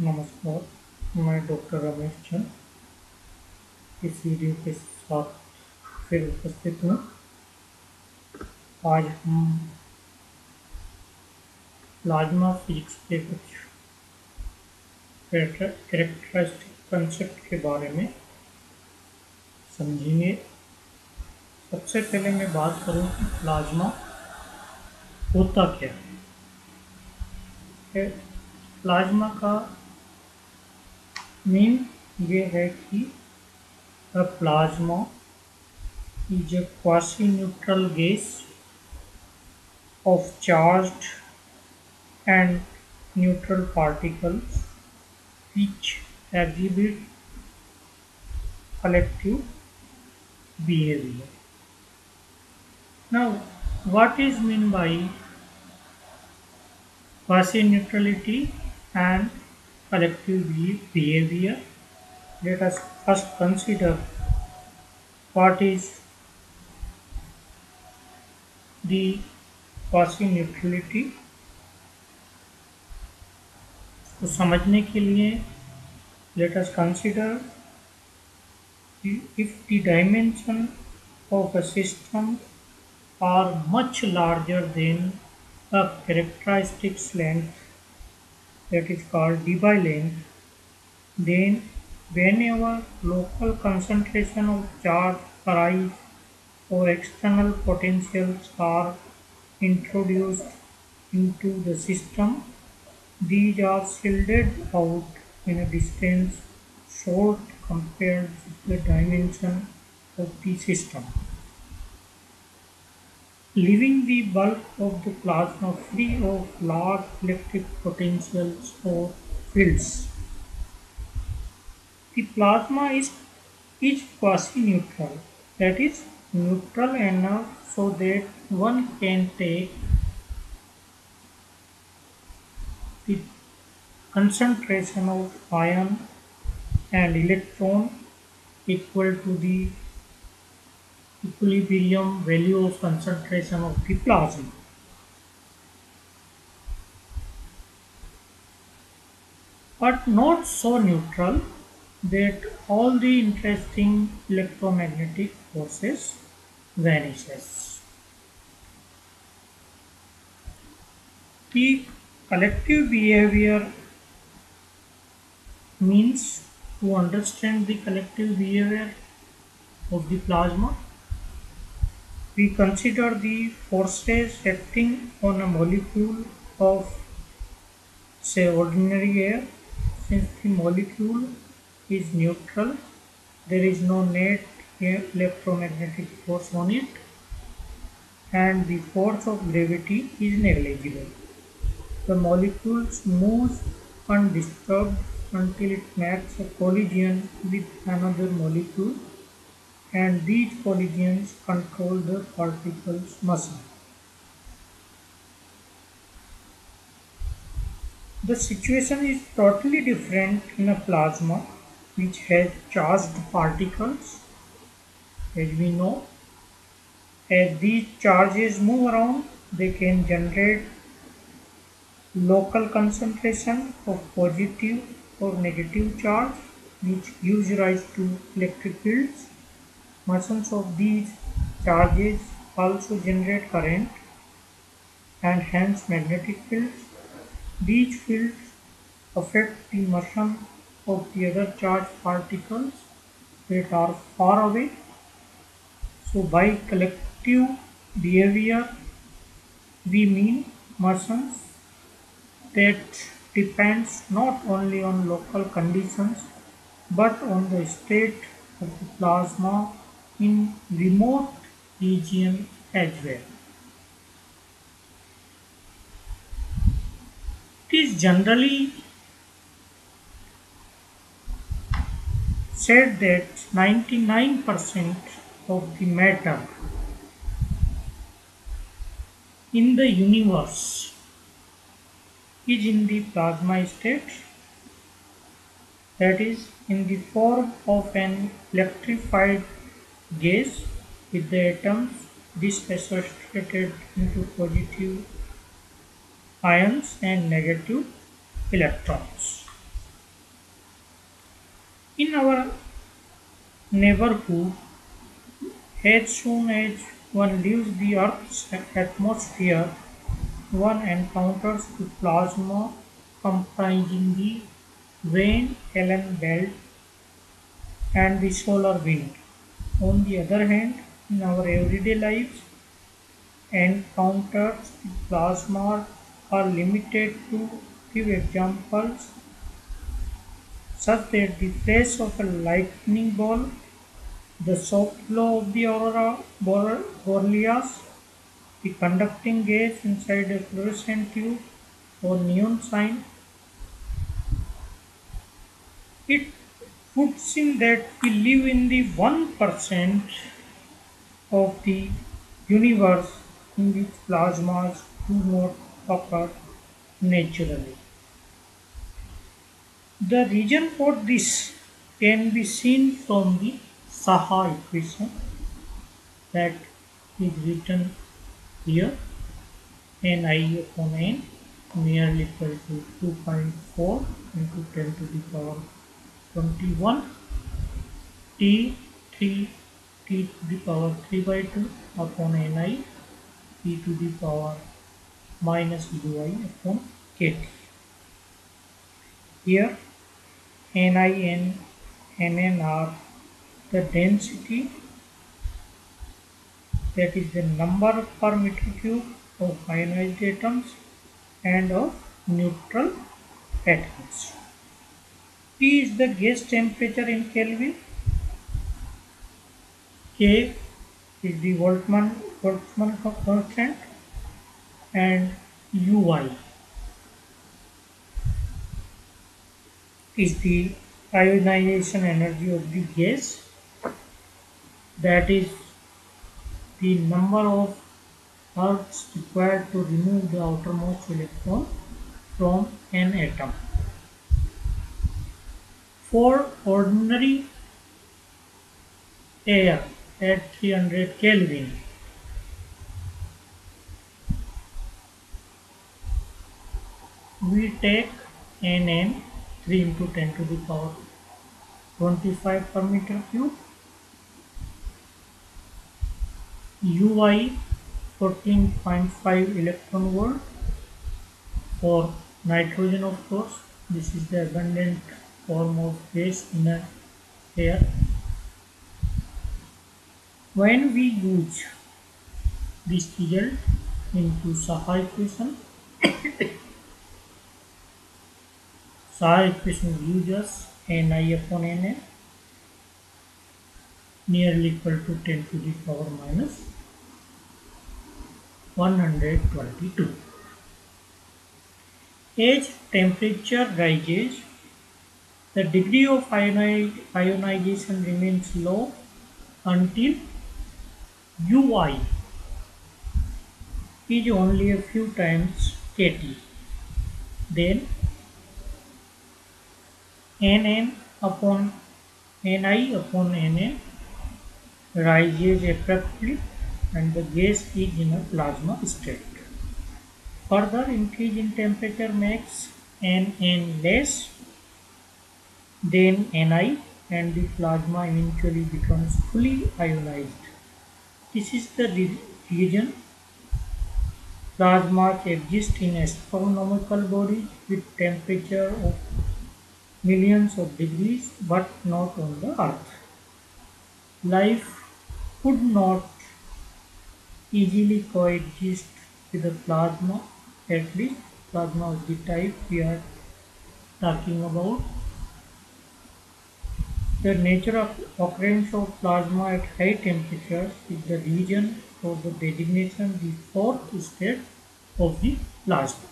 नमस्कार, मैं डॉक्टर रमेश चंद इस वीडियो के साथ फिर उपस्थित हूँ। आज हम प्लाज्मा फिजिक्स के कुछ कैरेक्टरिस्टिक कंसेप्ट के बारे में समझेंगे। सबसे पहले मैं बात करूँ कि प्लाज्मा होता क्या है। प्लाज्मा का मेन ये है कि the plasma is a quasi neutral gas of charge and neutral particle which exhibit collective behaviour now what is mean by quasi neutrality and collective behavior. Let us first consider what is the passing neutrality को समझने के लिए let us consider if the dimension of a system are much larger than the characteristics length that is called Debye length then whenever local concentration of charge arise or external potentials are introduced into the system these are shielded out in a distance short compared with the dimension of the system leaving the bulk of the plasma free of large electric potentials or fields. The plasma is, is quasi-neutral, that is neutral enough so that one can take the concentration of ion and electron equal to the equilibrium value of concentration of the plasma. But not so neutral that all the interesting electromagnetic forces vanishes. The collective behavior means to understand the collective behavior of the plasma we consider the forces acting on a molecule of say ordinary air. Since the molecule is neutral there is no net electromagnetic force on it and the force of gravity is negligible. The molecule moves undisturbed until it makes a collision with another molecule and these collisions control the particle's motion. The situation is totally different in a plasma which has charged particles. As we know, as these charges move around, they can generate local concentration of positive or negative charge which gives rise to electric fields Motions of these charges also generate current and hence magnetic fields. These fields affect the motion of the other charged particles that are far away. So by collective behavior we mean motions that depends not only on local conditions but on the state of the plasma in remote region as well. It is generally said that 99% of the matter in the universe is in the plasma state that is in the form of an electrified gas with the atoms disassociated into positive ions and negative electrons. In our neighborhood, as soon as one leaves the Earth's atmosphere, one encounters the plasma comprising the Van Allen belt and the solar wind. On the other hand, in our everyday lives, encounters with plasma are limited to few examples such that the flash of a lightning bolt, the soft glow of the aurora borealis, the conducting gas inside a fluorescent tube or neon sign. It would seem that we live in the 1% of the universe in which plasmas do not occur naturally. The reason for this can be seen from the Saha equation that is written here Ni upon n nearly equal to 2.4 into 10 to the power 21 t 3 t to the power 3 by 2 upon ni e to the power minus ui upon kt. Here ni and nn are the density that is the number per meter cube of ionized atoms and of neutral atoms. T is the gas temperature in Kelvin. K is the Boltzmann, Boltzmann constant and UI is the ionization energy of the gas that is the number of ergs required to remove the outermost electron from an atom. For ordinary air at 300 Kelvin, we take Nm 3 into 10 to the power 25 per meter cube. UI 14.5 electron volt for nitrogen of course. This is the abundant form of gas in a air when we use this result into Saha equation Saha equation gives us Ni upon Nn nearly equal to 10 to the power minus 122. As temperature rises, the degree of ionization remains low until UI is only a few times kT. Then Nn upon Ni upon Nn rises abruptly and the gas is in a plasma state. Further increase in temperature makes Nn less than Ni and the plasma eventually becomes fully ionized. This is the region plasma exist in a astronomical bodies with temperature of millions of degrees but not on the earth. Life could not easily coexist with the plasma, at least plasma of the type we are talking about. The nature of occurrence of plasma at high temperatures is the reason for the designation the fourth state of the plasma.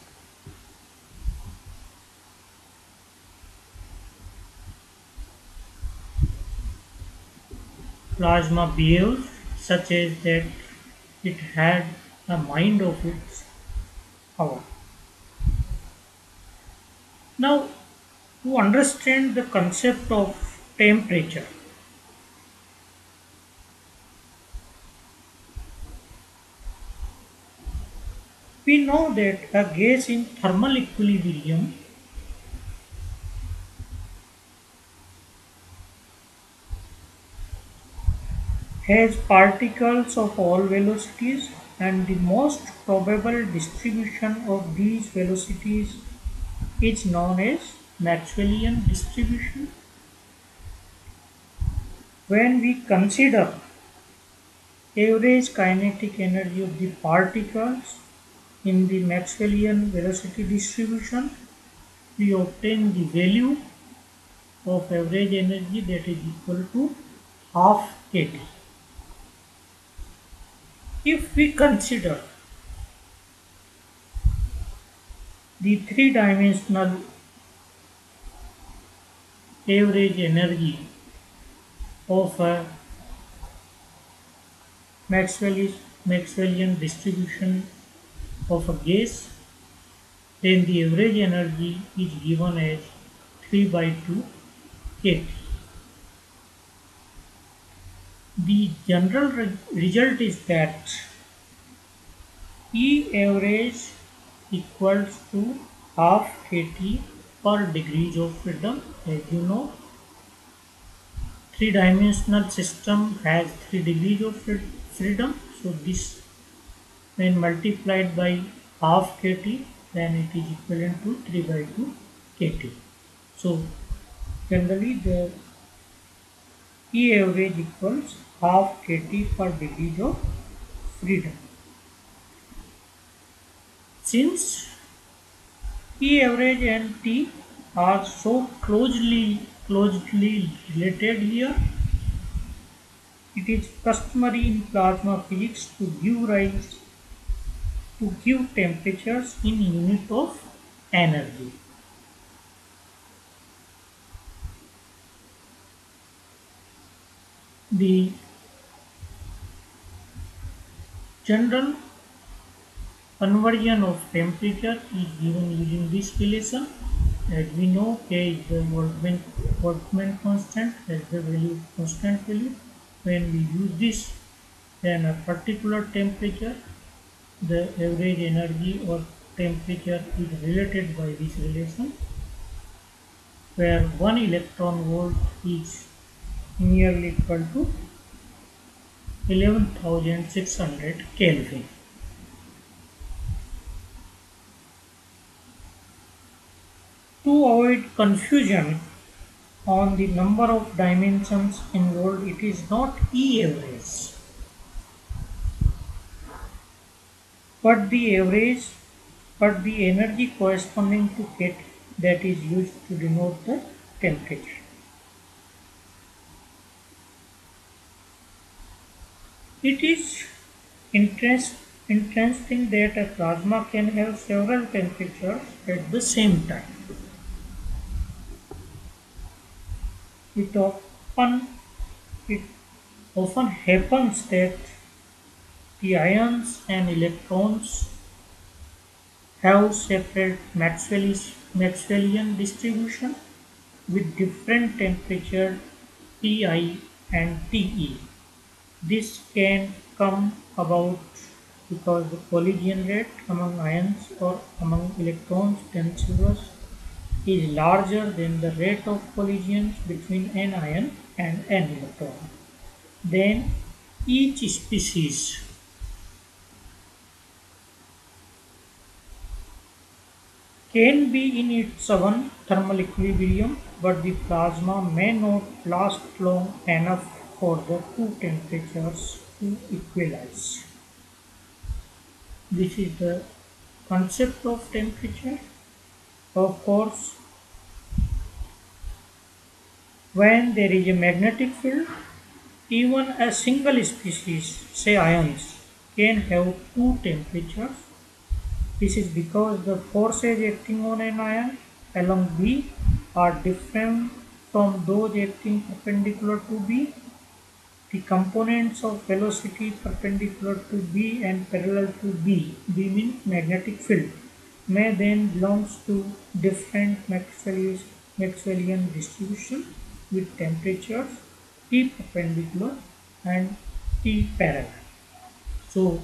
Plasma behaves such as that it had a mind of its own. Now, to understand the concept of temperature We know that a gas in thermal equilibrium has particles of all velocities and the most probable distribution of these velocities is known as Maxwellian distribution. When we consider average kinetic energy of the particles in the Maxwellian velocity distribution, we obtain the value of average energy that is equal to half kT. If we consider the three-dimensional average energy of a Maxwellian distribution of a gas, then the average energy is given as 3 by 2 kT. The general re result is that E average equals to half kT per degrees of freedom. As you know, three-dimensional system has three degrees of freedom. So this when multiplied by half kT, then it is equivalent to 3 by 2 kT. So generally the E average equals half kT per degree of freedom. Since E average and T are so closely closely related here, it is customary in plasma physics to give rise to give temperatures in unit of energy. The general conversion of temperature is given using this relation. As we know, K is the Boltzmann, Boltzmann constant as the value constant value. When we use this, then a particular temperature, the average energy or temperature is related by this relation, where one electron volt is nearly equal to 11600 Kelvin. To avoid confusion on the number of dimensions involved, it is not E average, but the average, but the energy corresponding to it that is used to denote the temperature. It is interest, interesting that a plasma can have several temperatures at the same time. It often, it often happens that the ions and electrons have separate Maxwellian distribution with different temperature Ti and Te. This can come about because the collision rate among ions or among electrons themselves is larger than the rate of collisions between an ion and an electron. Then each species can be in its own thermal equilibrium but the plasma may not last long enough for the two temperatures to equalize. This is the concept of temperature. Of course, when there is a magnetic field, even a single species, say ions, can have two temperatures. This is because the forces acting on an ion along B are different from those acting perpendicular to B the components of velocity perpendicular to B and parallel to B, B means magnetic field, may then belongs to different Maxwellian distribution with temperatures T perpendicular and T parallel. So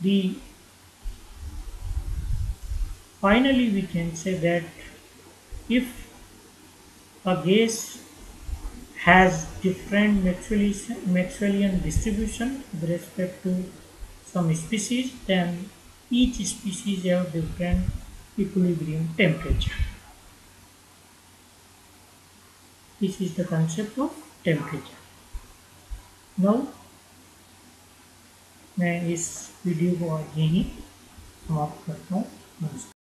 the finally we can say that if a gas has different Maxwellian distribution with respect to some species then each species have different equilibrium temperature. This is the concept of temperature. Now मैं इस video को यहीं समाप्त करता हूँ नमस्कार